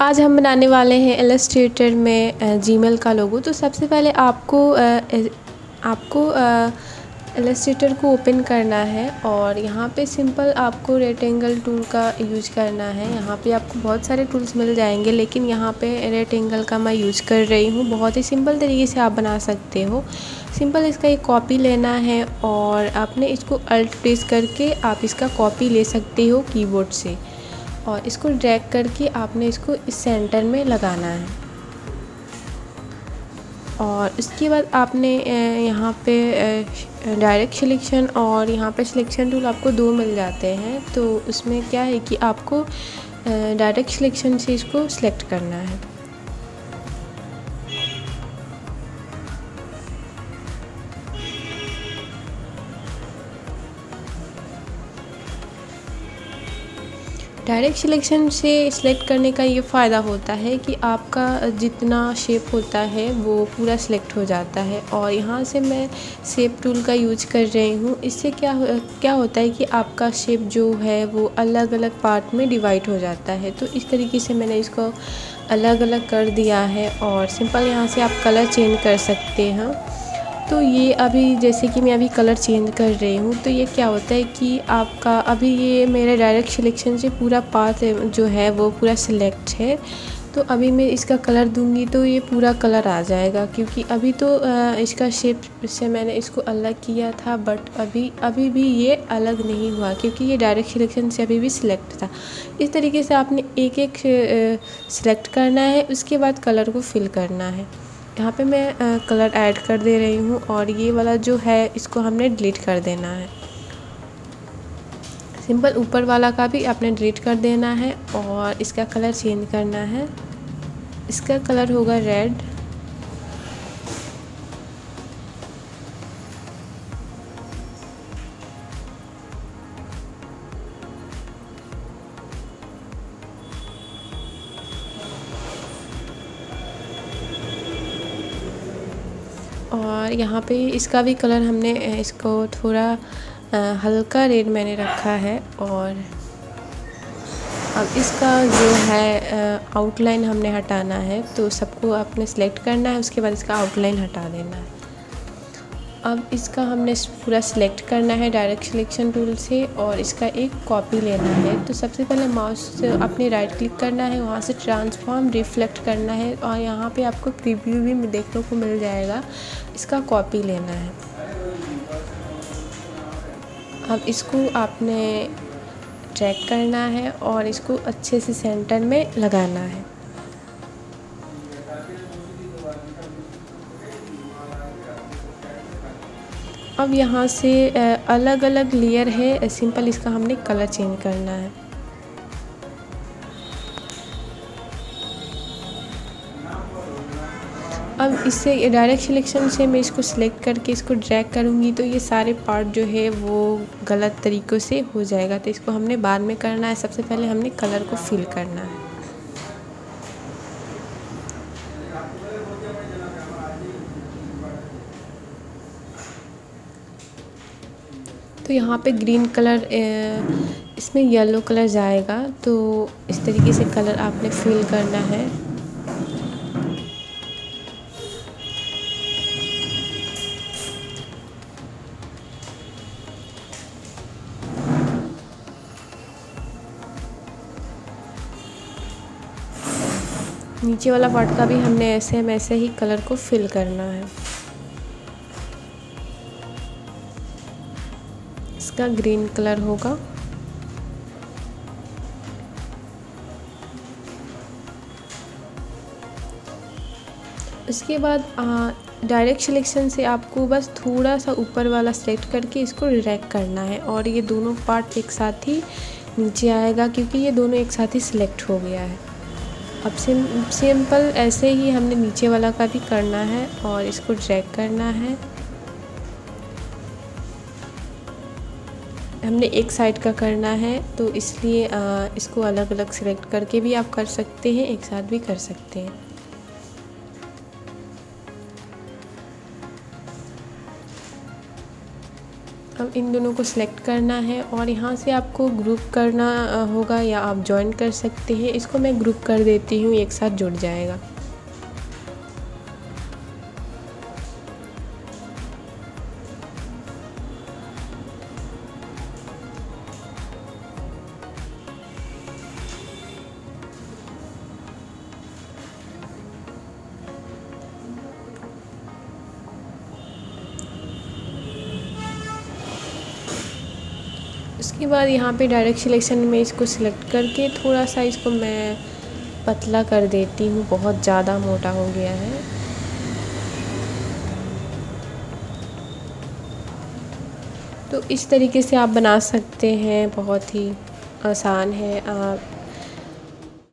आज हम बनाने वाले हैं इलस्ट्रेटर में जीमेल का लोगो तो सबसे पहले आपको आपको इलस्ट्रेटर को ओपन करना है और यहाँ पे सिंपल आपको रेक्टेंगल टूल का यूज़ करना है। यहाँ पे आपको बहुत सारे टूल्स मिल जाएँगे, लेकिन यहाँ पे रेक्टेंगल का मैं यूज़ कर रही हूँ। बहुत ही सिंपल तरीके से आप बना सकते हो। सिंपल इसका एक कॉपी लेना है और आपने इसको अल्ट प्रेस करके आप इसका कॉपी ले सकते हो कीबोर्ड से। और इसको ड्रैग करके आपने इसको इस सेंटर में लगाना है। और इसके बाद आपने यहाँ पे डायरेक्ट सिलेक्शन और यहाँ पे सिलेक्शन टूल आपको दो मिल जाते हैं। तो उसमें क्या है कि आपको डायरेक्ट सिलेक्शन से इसको सिलेक्ट करना है। डायरेक्ट सिलेक्शन से सिलेक्ट करने का ये फ़ायदा होता है कि आपका जितना शेप होता है वो पूरा सिलेक्ट हो जाता है। और यहाँ से मैं शेप टूल का यूज़ कर रही हूँ। इससे क्या हो, क्या होता है कि आपका शेप जो है वो अलग अलग पार्ट में डिवाइड हो जाता है। तो इस तरीके से मैंने इसको अलग अलग कर दिया है और सिंपल यहाँ से आप कलर चेंज कर सकते हैं। तो ये अभी जैसे कि मैं अभी कलर चेंज कर रही हूँ तो ये क्या होता है कि आपका अभी ये मेरे डायरेक्ट सिलेक्शन से पूरा पाथ जो है वो पूरा सिलेक्ट है। तो अभी मैं इसका कलर दूँगी तो ये पूरा कलर आ जाएगा, क्योंकि अभी तो इसका शेप से मैंने इसको अलग किया था बट अभी अभी भी ये अलग नहीं हुआ, क्योंकि ये डायरेक्ट सिलेक्शन से अभी भी सिलेक्ट था। इस तरीके से आपने एक एक सिलेक्ट करना है, उसके बाद कलर को फिल करना है। यहाँ पे मैं कलर ऐड कर दे रही हूँ और ये वाला जो है, इसको हमने डिलीट कर देना है। सिंपल ऊपर वाला का भी आपने डिलीट कर देना है और इसका कलर चेंज करना है। इसका कलर होगा रेड और यहाँ पे इसका भी कलर हमने इसको थोड़ा हल्का रेड मैंने रखा है और अब इसका जो है आउटलाइन हमने हटाना है तो सबको आपने सेलेक्ट करना है, उसके बाद इसका आउटलाइन हटा देना है। अब इसका हमने पूरा सिलेक्ट करना है डायरेक्ट सिलेक्शन टूल से और इसका एक कॉपी लेना है। तो सबसे पहले माउस से अपने राइट क्लिक करना है, वहाँ से ट्रांसफॉर्म रिफ्लेक्ट करना है और यहाँ पे आपको प्रीव्यू भी देखने को मिल जाएगा। इसका कॉपी लेना है। अब इसको आपने ट्रैक करना है और इसको अच्छे से सेंटर में लगाना है। अब यहाँ से अलग अलग लेयर है। सिंपल इसका हमने कलर चेंज करना है। अब इससे डायरेक्ट सिलेक्शन से मैं इसको सिलेक्ट करके इसको ड्रैग करूँगी तो ये सारे पार्ट जो है वो गलत तरीक़ों से हो जाएगा। तो इसको हमने बाद में करना है। सबसे पहले हमने कलर को फिल करना है। तो यहाँ पे ग्रीन कलर इसमें येलो कलर जाएगा तो इस तरीके से कलर आपने फिल करना है। नीचे वाला पार्ट का भी हमने ऐसे ऐसे ही कलर को फिल करना है। इसका ग्रीन कलर होगा। इसके बाद डायरेक्ट सिलेक्शन से आपको बस थोड़ा सा ऊपर वाला सेलेक्ट करके इसको ड्रैग करना है और ये दोनों पार्ट एक साथ ही नीचे आएगा क्योंकि ये दोनों एक साथ ही सिलेक्ट हो गया है। अब सिंपल ऐसे ही हमने नीचे वाला का भी करना है और इसको ड्रैग करना है। हमने एक साइड का करना है तो इसलिए इसको अलग अलग सिलेक्ट करके भी आप कर सकते हैं, एक साथ भी कर सकते हैं। अब इन दोनों को सिलेक्ट करना है और यहाँ से आपको ग्रुप करना होगा या आप ज्वाइन कर सकते हैं। इसको मैं ग्रुप कर देती हूँ, एक साथ जुड़ जाएगा। उसके बाद यहाँ पे डायरेक्ट सिलेक्शन में इसको सिलेक्ट करके थोड़ा सा इसको मैं पतला कर देती हूँ। बहुत ज़्यादा मोटा हो गया है। तो इस तरीके से आप बना सकते हैं। बहुत ही आसान है। आप